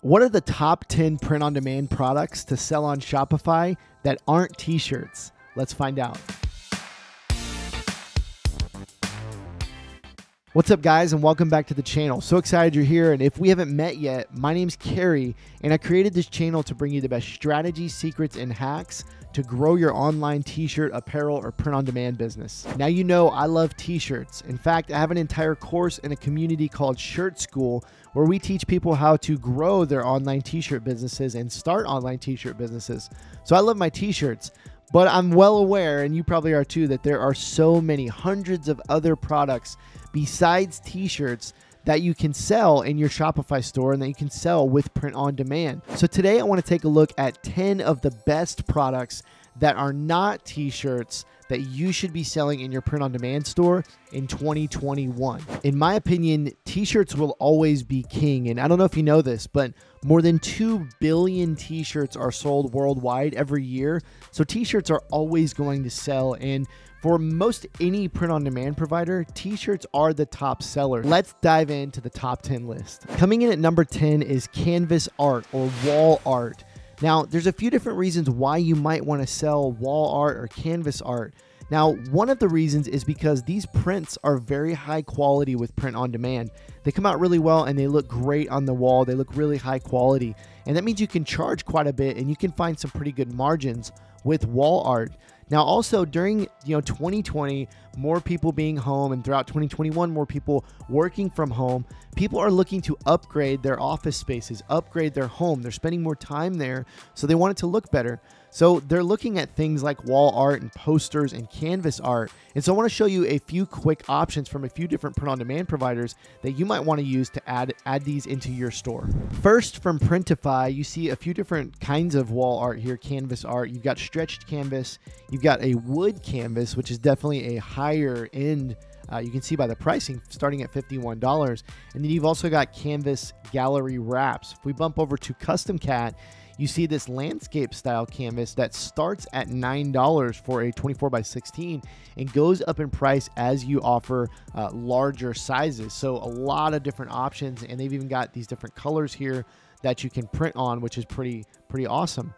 What are the top 10 print on demand products to sell on Shopify that aren't t shirts? Let's find out. What's up, guys, and welcome back to the channel. So excited you're here. And if we haven't met yet, my name's Kerry, and I created this channel to bring you the best strategies, secrets, and hacks to grow your online t shirt, apparel, or print on demand business. Now, you know I love t shirts. In fact, I have an entire course in a community called Shirt School where we teach people how to grow their online t shirt businesses and start online t shirt businesses. So I love my t shirts. But I'm well aware, and you probably are too, that there are so many hundreds of other products besides t shirts that you can sell in your Shopify store and that you can sell with print on demand. So today I want to take a look at 10 of the best products that are not t shirts that you should be selling in your print on demand store in 2021. In my opinion, t shirts will always be king. And I don't know if you know this, but more than 2 billion t shirts are sold worldwide every year. So t shirts are always going to sell. And for most any print on demand provider, t shirts are the top seller. Let's dive into the top 10 list. Coming in at number 10 is canvas art or wall art. Now, there's a few different reasons why you might want to sell wall art or canvas art. Now, one of the reasons is because these prints are very high quality with print on demand. They come out really well and they look great on the wall. They look really high quality. And that means you can charge quite a bit and you can find some pretty good margins with wall art. Now, also during you know 2020, more people being home, and throughout 2021, more people working from home. People are looking to upgrade their office spaces, upgrade their home. They're spending more time there, so they want it to look better. So they're looking at things like wall art and posters and canvas art. And so I want to show you a few quick options from a few different print on demand providers that you might want to use to add add these into your store. First from Printify, you see a few different kinds of wall art here, canvas art. You've got stretched canvas, you've got a wood canvas, which is definitely a higher end uh, you can see by the pricing starting at $51. And then you've also got canvas gallery wraps. If we bump over to Custom Cat, you see this landscape style canvas that starts at $9 for a 24 by 16 and goes up in price as you offer uh, larger sizes. So a lot of different options, and they've even got these different colors here that you can print on, which is pretty pretty awesome.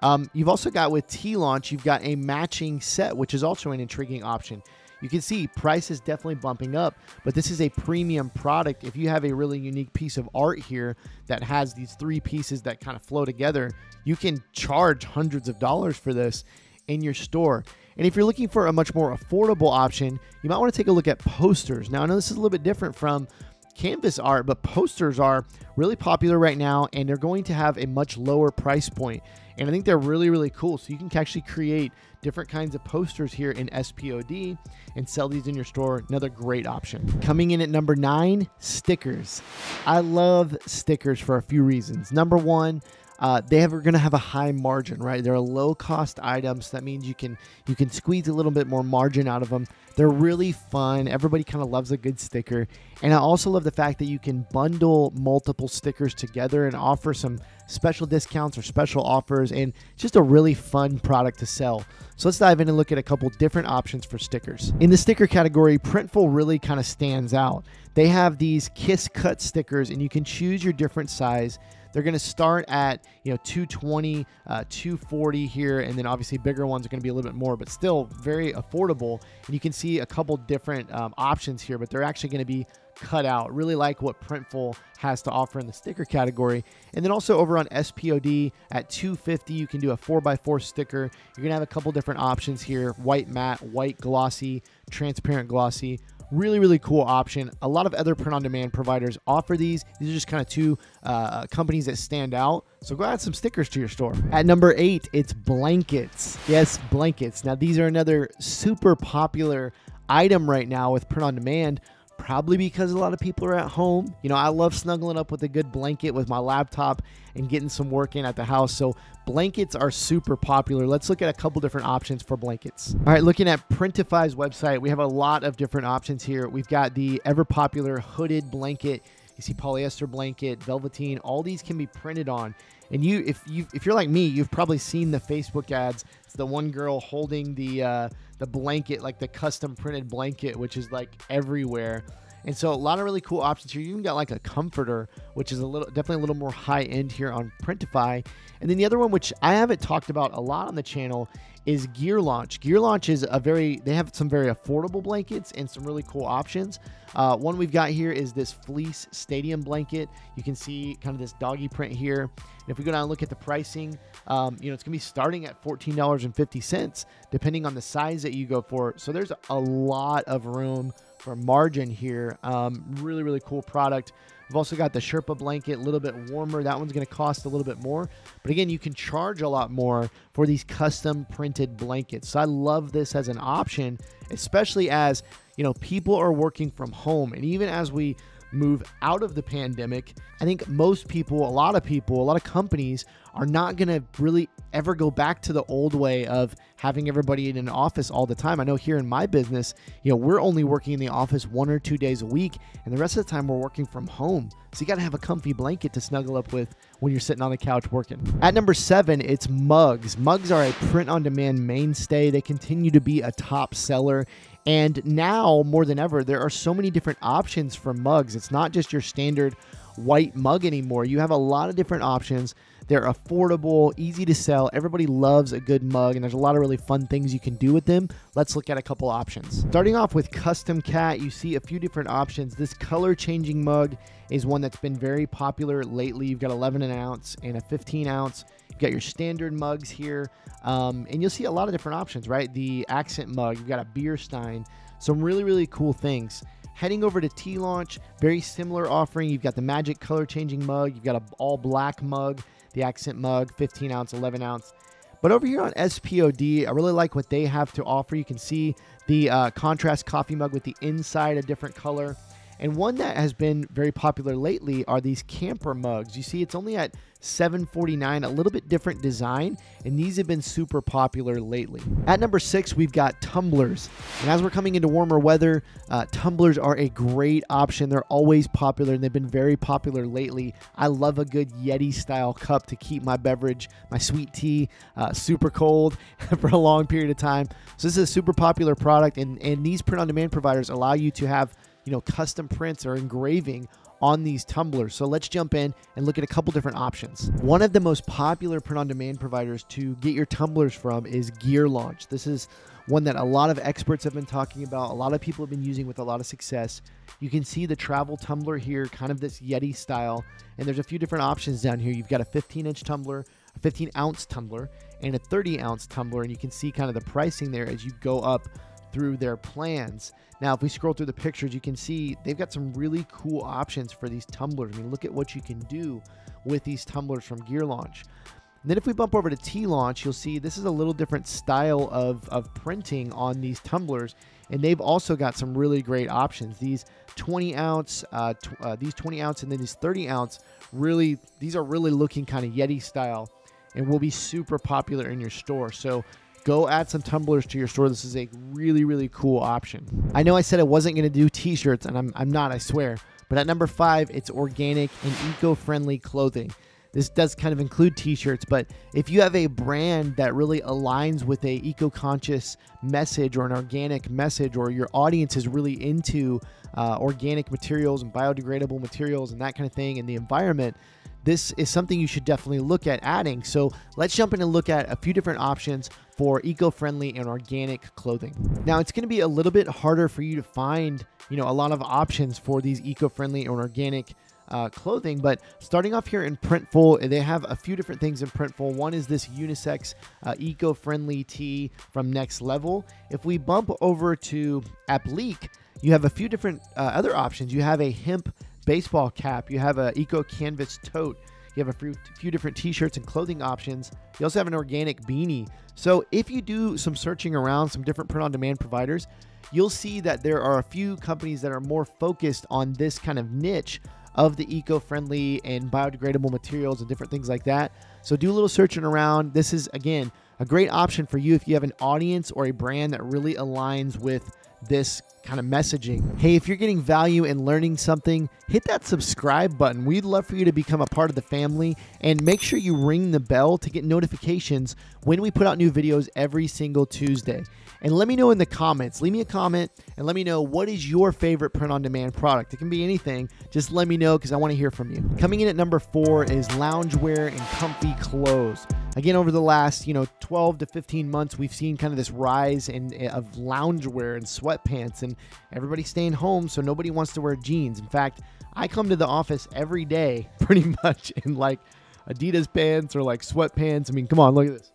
Um, you've also got with Teelaunch, you've got a matching set, which is also an intriguing option you can see price is definitely bumping up, but this is a premium product. If you have a really unique piece of art here that has these three pieces that kind of flow together, you can charge hundreds of dollars for this in your store. And if you're looking for a much more affordable option, you might want to take a look at posters. Now, I know this is a little bit different from canvas art, but posters are really popular right now and they're going to have a much lower price point. And I think they're really, really cool. So you can actually create different kinds of posters here in SPOD and sell these in your store. Another great option. Coming in at number nine, stickers. I love stickers for a few reasons. Number one, uh, they are going to have a high margin, right? They're a low cost item, so that means you can you can squeeze a little bit more margin out of them. They're really fun. Everybody kind of loves a good sticker, and I also love the fact that you can bundle multiple stickers together and offer some special discounts or special offers, and just a really fun product to sell. So let's dive in and look at a couple different options for stickers. In the sticker category, Printful really kind of stands out. They have these kiss cut stickers, and you can choose your different size they're going to start at you know 220, uh, 240 here, and then obviously bigger ones are going to be a little bit more, but still very affordable. And you can see a couple different um, options here, but they're actually going to be cut out. Really like what Printful has to offer in the sticker category. And then also over on SPOD at 250, you can do a 4x4 sticker. You're to have a couple different options here white matte, white glossy, transparent glossy. Really, really cool option. A lot of other print on demand providers offer these. These are just kind of two uh, companies that stand out. So go add some stickers to your store. At number eight, it's blankets. Yes, blankets. Now, these are another super popular item right now with print on demand probably because a lot of people are at home. You know, I love snuggling up with a good blanket with my laptop and getting some work in at the house. So blankets are super popular. Let's look at a couple different options for blankets. All right, looking at Printify's website, we have a lot of different options here. We've got the ever popular hooded blanket. You see polyester blanket, velveteen, all these can be printed on. And you, if you, if you're like me, you've probably seen the Facebook ads. It's the one girl holding the uh, the blanket, like the custom printed blanket, which is like everywhere. And so a lot of really cool options here. You even got like a comforter, which is a little definitely a little more high end here on Printify. And then the other one, which I haven't talked about a lot on the channel, is Gear Launch. Gear Launch is a very they have some very affordable blankets and some really cool options. Uh, one we've got here is this fleece stadium blanket. You can see kind of this doggy print here. And if we go down and look at the pricing, um, you know, it's gonna be starting at $14.50, depending on the size that you go for. So there's a lot of room for margin here. Um, really, really cool product. We've also got the Sherpa blanket, a little bit warmer. That one's going to cost a little bit more. But again, you can charge a lot more for these custom printed blankets. So I love this as an option, especially as, you know, people are working from home. And even as we move out of the pandemic, I think most people, a lot of people, a lot of companies are not going to really ever go back to the old way of having everybody in an office all the time. I know here in my business, you know, we're only working in the office one or two days a week, and the rest of the time we're working from home. So you got to have a comfy blanket to snuggle up with when you're sitting on the couch working. At number seven, it's mugs. Mugs are a print on demand mainstay. They continue to be a top seller and now more than ever, there are so many different options for mugs. It's not just your standard white mug anymore. You have a lot of different options. They're affordable, easy to sell. Everybody loves a good mug, and there's a lot of really fun things you can do with them. Let's look at a couple options. Starting off with Custom Cat, you see a few different options. This color changing mug is one that's been very popular lately. You've got 11 an ounce and a 15 ounce. You've got your standard mugs here, um, and you'll see a lot of different options, right? The accent mug, you've got a beer stein, some really, really cool things. Heading over to Teelaunch, very similar offering. You've got the magic color changing mug, you've got an all black mug, the accent mug, 15 ounce, 11 ounce. But over here on SPOD, I really like what they have to offer. You can see the uh, contrast coffee mug with the inside a different color. And one that has been very popular lately are these camper mugs. You see, it's only at 749 a little bit different design, and these have been super popular lately. At number six, we've got tumblers. And as we're coming into warmer weather, uh, tumblers are a great option. They're always popular, and they've been very popular lately. I love a good Yeti style cup to keep my beverage, my sweet tea, uh, super cold for a long period of time. So this is a super popular product, and, and these print on demand providers allow you to have you know, custom prints or engraving on these tumblers. So let's jump in and look at a couple different options. One of the most popular print on demand providers to get your tumblers from is Gear Launch. This is one that a lot of experts have been talking about, a lot of people have been using with a lot of success. You can see the travel tumbler here, kind of this Yeti style, and there's a few different options down here. You've got a 15 inch tumbler, a 15 ounce tumbler, and a 30 ounce tumbler, and you can see kind of the pricing there as you go up through their plans. Now, if we scroll through the pictures, you can see they've got some really cool options for these tumblers. I mean, look at what you can do with these tumblers from Gear Launch. And then if we bump over to Teelaunch, you'll see this is a little different style of, of printing on these tumblers. And they've also got some really great options. These 20 ounce, uh, tw uh, these 20 ounce, and then these 30 ounce, really, these are really looking kind of Yeti style and will be super popular in your store. So go add some tumblers to your store. This is a really, really cool option. I know I said I wasn't going to do t shirts, and I'm, I'm not, I swear. But at number five, it's organic and eco friendly clothing. This does kind of include t-shirts, but if you have a brand that really aligns with a eco-conscious message or an organic message, or your audience is really into uh, organic materials and biodegradable materials and that kind of thing, and the environment, this is something you should definitely look at adding. So let's jump in and look at a few different options for eco-friendly and organic clothing. Now it's going to be a little bit harder for you to find, you know, a lot of options for these eco-friendly and organic uh, clothing. But starting off here in Printful, they have a few different things in Printful. One is this unisex uh, eco-friendly tee from Next Level. If we bump over to Apliiq, you have a few different uh, other options. You have a hemp baseball cap. You have a eco canvas tote. You have a few, different t-shirts and clothing options. You also have an organic beanie. So if you do some searching around some different print on demand providers, you'll see that there are a few companies that are more focused on this kind of niche of the eco-friendly and biodegradable materials and different things like that. So do a little searching around. This is again a great option for you if you have an audience or a brand that really aligns with this kind of messaging. Hey, if you're getting value and learning something, hit that subscribe button. We'd love for you to become a part of the family and make sure you ring the bell to get notifications when we put out new videos every single Tuesday. And let me know in the comments. Leave me a comment and let me know what is your favorite print on demand product. It can be anything. Just let me know because I want to hear from you. Coming in at number four is loungewear and comfy clothes. Again, over the last, you know, 12 to 15 months, we've seen kind of this rise in eh, of loungewear and sweatpants and everybody's staying home, so nobody wants to wear jeans. In fact, I come to the office every day pretty much in like Adidas pants or like sweatpants. I mean, come on, look at this.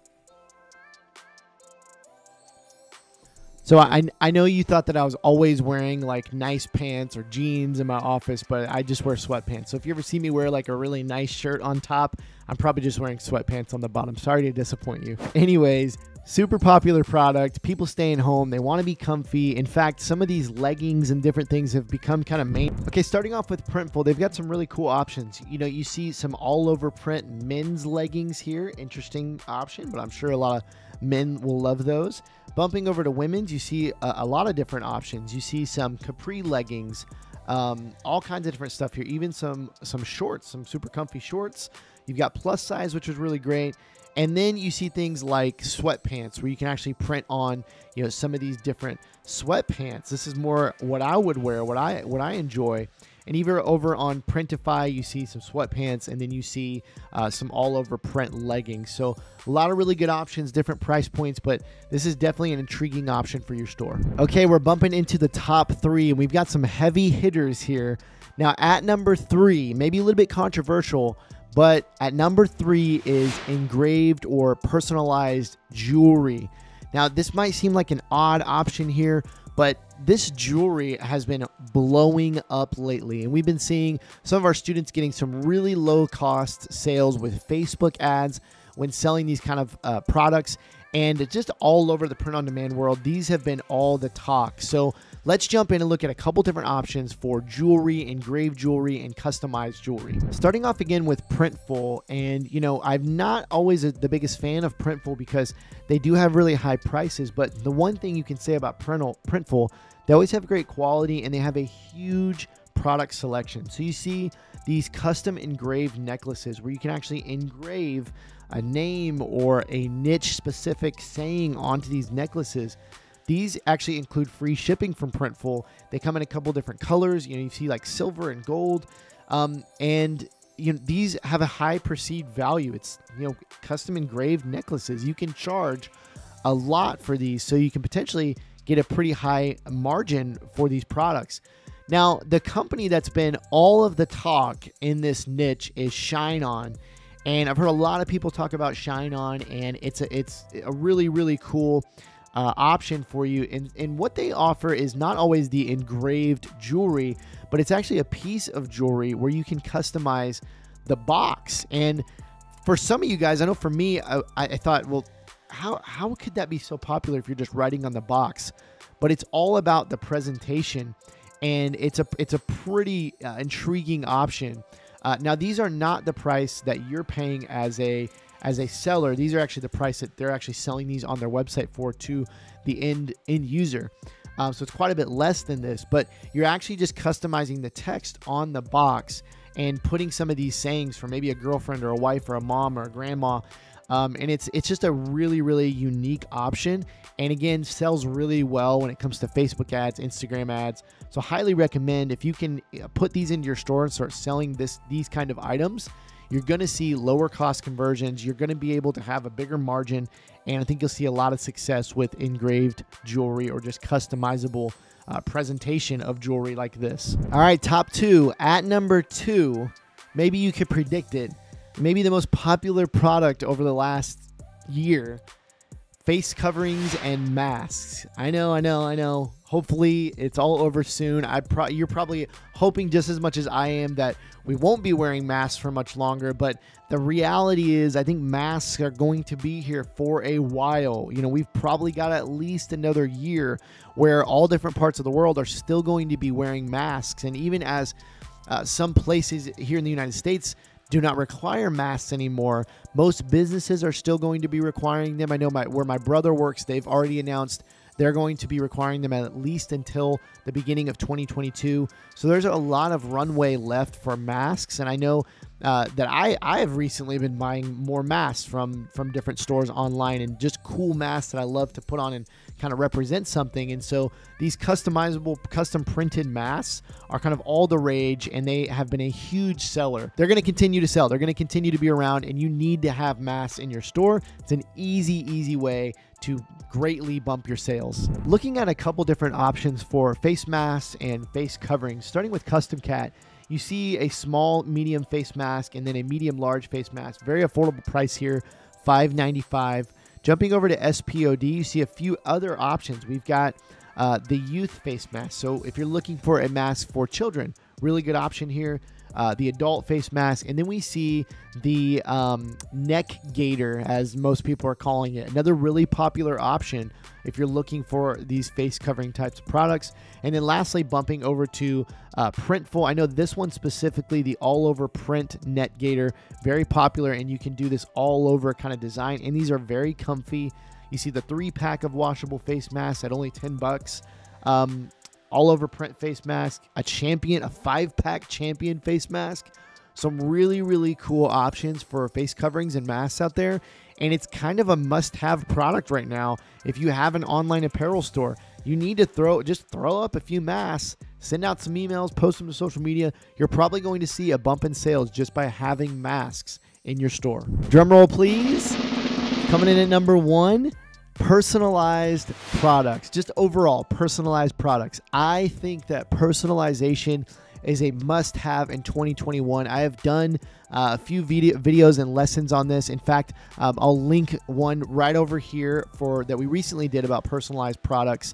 So I, I know you thought that I was always wearing like nice pants or jeans in my office, but I just wear sweatpants. So if you ever see me wear like a really nice shirt on top, I'm probably just wearing sweatpants on the bottom. Sorry to disappoint you. Anyways, super popular product. People staying home. They want to be comfy. In fact, some of these leggings and different things have become kind of main. Okay, starting off with Printful, they've got some really cool options. You know, you see some all over print men's leggings here. Interesting option, but I'm sure a lot of men will love those. Bumping over to women's, you see a, a lot of different options. You see some capri leggings, um, all kinds of different stuff here. Even some some shorts, some super comfy shorts. You've got plus size, which is really great. And then you see things like sweatpants where you can actually print on, you know, some of these different sweatpants. This is more what I would wear, what I what I enjoy. And even over on Printify, you see some sweatpants and then you see uh, some all over print leggings. So a lot of really good options, different price points, but this is definitely an intriguing option for your store. Okay, we're bumping into the top three and we've got some heavy hitters here. Now at number three, maybe a little bit controversial, but at number three is engraved or personalized jewelry. Now, this might seem like an odd option here, but this jewelry has been blowing up lately. And we've been seeing some of our students getting some really low cost sales with Facebook ads when selling these kind of uh, products. And just all over the print on demand world, these have been all the talk. So Let's jump in and look at a couple different options for jewelry, engraved jewelry, and customized jewelry. Starting off again with Printful, and you know, I'm not always a, the biggest fan of Printful because they do have really high prices, but the one thing you can say about Printful, they always have great quality and they have a huge product selection. So you see these custom engraved necklaces where you can actually engrave a name or a niche specific saying onto these necklaces. These actually include free shipping from Printful. They come in a couple different colors. You know, you see like silver and gold, um, and you know these have a high perceived value. It's you know custom engraved necklaces. You can charge a lot for these, so you can potentially get a pretty high margin for these products. Now, the company that's been all of the talk in this niche is Shine On. And I've heard a lot of people talk about Shine On, and it's a it's a really really cool uh, option for you. And, and what they offer is not always the engraved jewelry, but it's actually a piece of jewelry where you can customize the box. And for some of you guys, I know for me, I, I thought, well, how, how could that be so popular if you're just writing on the box? But it's all about the presentation, and it's a it's a pretty uh, intriguing option. Uh, now, these are not the price that you're paying as a as a seller, these are actually the price that they're actually selling these on their website for to the end end user. Um, so it's quite a bit less than this, but you're actually just customizing the text on the box and putting some of these sayings for maybe a girlfriend or a wife or a mom or a grandma. Um, and it's it's just a really really unique option, and again sells really well when it comes to Facebook ads, Instagram ads. So highly recommend if you can uh, put these into your store and start selling this these kind of items you're going to see lower cost conversions. You're going to be able to have a bigger margin. And I think you'll see a lot of success with engraved jewelry or just customizable uh, presentation of jewelry like this. All right, top two. At number two, maybe you could predict it. Maybe the most popular product over the last year face coverings and masks. I know, I know, I know. Hopefully, it's all over soon. I pro- you're probably hoping just as much as I am that we won't be wearing masks for much longer. But the reality is, I think masks are going to be here for a while. You know, we've probably got at least another year where all different parts of the world are still going to be wearing masks, and even as uh, some places here in the United States do not require masks anymore. Most businesses are still going to be requiring them. I know my where my brother works, they've already announced they're going to be requiring them at least until the beginning of 2022. So there's a lot of runway left for masks, and I know uh, that I I have recently been buying more masks from from different stores online and just cool masks that I love to put on and kind of represent something. And so these customizable, custom printed masks are kind of all the rage, and they have been a huge seller. They're going to continue to sell. They're going to continue to be around, and you need to have masks in your store. It's an easy, easy way to greatly bump your sales. Looking at a couple different options for face masks and face coverings, starting with Custom Cat you see a small, medium face mask and then a medium, large face mask. Very affordable price here, $5.95. Jumping over to SPOD, you see a few other options. We've got uh, the youth face mask. So if you're looking for a mask for children, really good option here uh, the adult face mask, and then we see the um, neck gaiter, as most people are calling it. Another really popular option if you're looking for these face covering types of products. And then lastly, bumping over to uh, Printful. I know this one specifically, the all over print neck gaiter, very popular, and you can do this all over kind of design. And these are very comfy. You see the three pack of washable face masks at only 10 bucks. Um, all over print face mask, a champion, a five pack champion face mask. Some really, really cool options for face coverings and masks out there. And it's kind of a must have product right now. If you have an online apparel store, you need to throw just throw up a few masks, send out some emails, post them to social media. You're probably going to see a bump in sales just by having masks in your store. Drum roll, please. Coming in at number one, personalized products, just overall personalized products. I think that personalization is a must have in 2021. I have done uh, a few video, videos and lessons on this. In fact, um, I'll link one right over here for that we recently did about personalized products.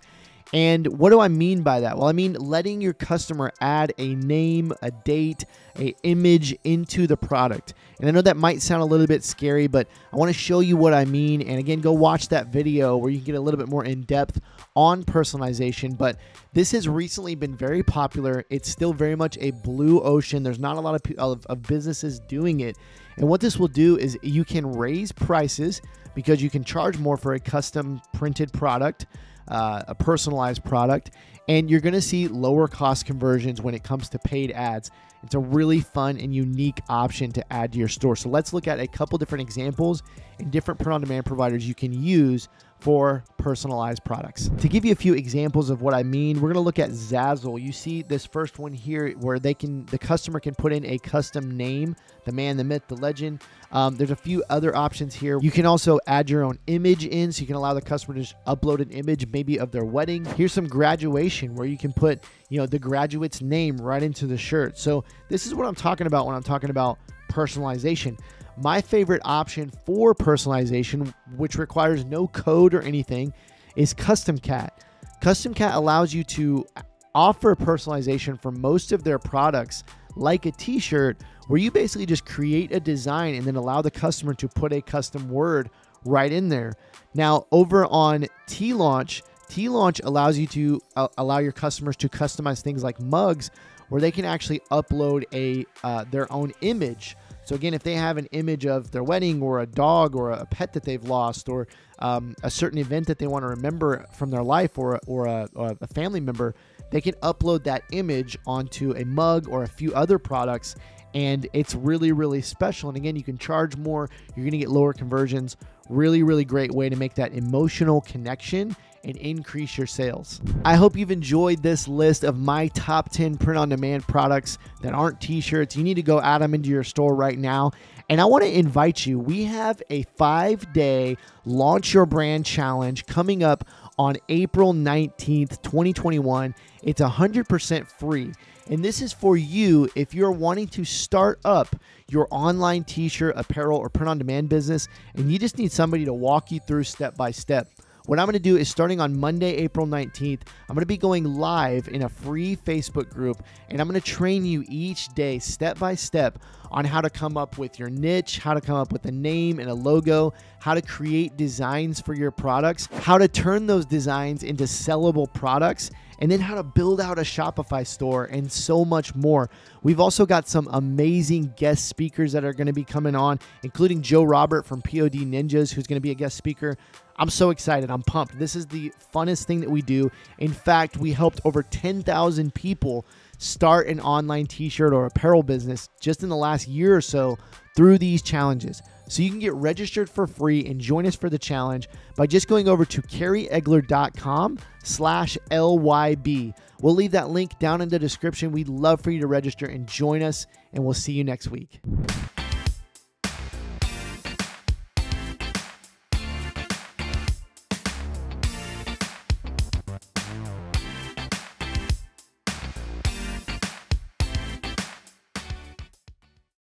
And what do I mean by that? Well, I mean letting your customer add a name, a date, a image into the product. And I know that might sound a little bit scary, but I want to show you what I mean. And again, go watch that video where you can get a little bit more in depth on personalization. But this has recently been very popular. It's still very much a blue ocean. There's not a lot of, of, of businesses doing it. And what this will do is you can raise prices because you can charge more for a custom printed product, uh, a personalized product, and you're going to see lower cost conversions when it comes to paid ads. It's a really fun and unique option to add to your store. So let's look at a couple different examples and different print on demand providers you can use for personalized products. To give you a few examples of what I mean, we're going to look at Zazzle. You see this first one here where they can the customer can put in a custom name, the man, the myth, the legend. Um, there's a few other options here. You can also add your own image in, so you can allow the customer to just upload an image, maybe of their wedding. Here's some graduation where you can put, you know, the graduate's name right into the shirt. So this is what I'm talking about when I'm talking about personalization. My favorite option for personalization, which requires no code or anything, is Custom Cat. Custom Cat allows you to offer personalization for most of their products, like a t shirt, where you basically just create a design and then allow the customer to put a custom word right in there. Now, over on Teelaunch, T Launch allows you to uh, allow your customers to customize things like mugs, where they can actually upload a uh, their own image so again, if they have an image of their wedding or a dog or a pet that they've lost or um, a certain event that they want to remember from their life or, or, a, or a family member, they can upload that image onto a mug or a few other products and it's really really special. And again you can charge more you're going to get lower conversions. Really really great way to make that emotional connection and increase your sales. I hope you've enjoyed this list of my top 10 print on demand products that aren't t shirts. You need to go add them into your store right now. And I want to invite you, we have a five day launch your brand challenge coming up on April 19th, 2021. It's 100% free. And this is for you if you're wanting to start up your online t shirt, apparel, or print on demand business, and you just need somebody to walk you through step by step. What I'm going to do is starting on Monday, April 19th, I'm going to be going live in a free Facebook group and I'm going to train you each day, step by step, on how to come up with your niche, how to come up with a name and a logo, how to create designs for your products, how to turn those designs into sellable products, and then how to build out a Shopify store and so much more. We've also got some amazing guest speakers that are going to be coming on, including Joe Robert from POD Ninjas, who's going to be a guest speaker. I'm so excited. I'm pumped. This is the funnest thing that we do. In fact, we helped over 10,000 people start an online t shirt or apparel business just in the last year or so through these challenges. So you can get registered for free and join us for the challenge by just going over to kerryegeler.com slash LYB. We'll leave that link down in the description. We'd love for you to register and join us, and we'll see you next week.